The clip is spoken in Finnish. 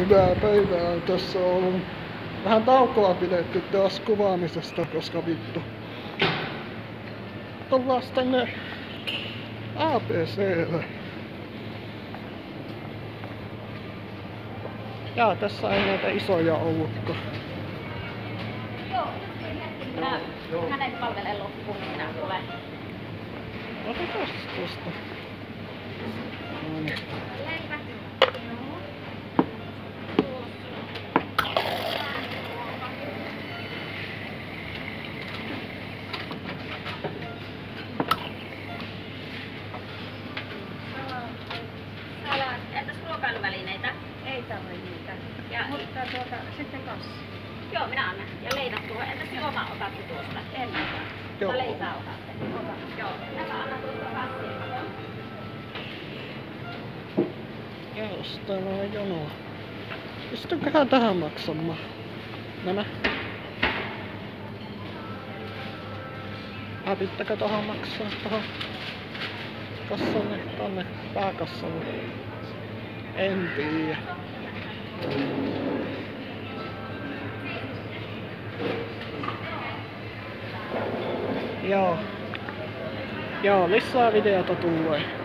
Hyvää päivää. Tässä on vähän taukoa pidetty taas kuvaamisesta, koska vittu. Tullaan tänne ABClle. Ja tässä ei näitä isoja ollutko. Joo, minä hänet palvelen loppuun, niin minä tulen. Otetaan tuosta. No niin. Leipä. Täällä, entäs ruokailuvälineitä? Ei tarvitse niitä. Ja, Mutta tuota, sitten kassi. joo, minä annan. Ja leivät tuohon. Entäs juoma otatte tuosta? En ota. Joo. Leipää otatte. Ota. Joo, minä annan tuosta kassiin. Jos täällä on jonoa. Pystytköhän tähän maksamaan? Nämä. Hävittekö tohon maksaa tohon kassalle, tonne pääkassalle? En tiedä. Joo. Joo, lisää videota tulee.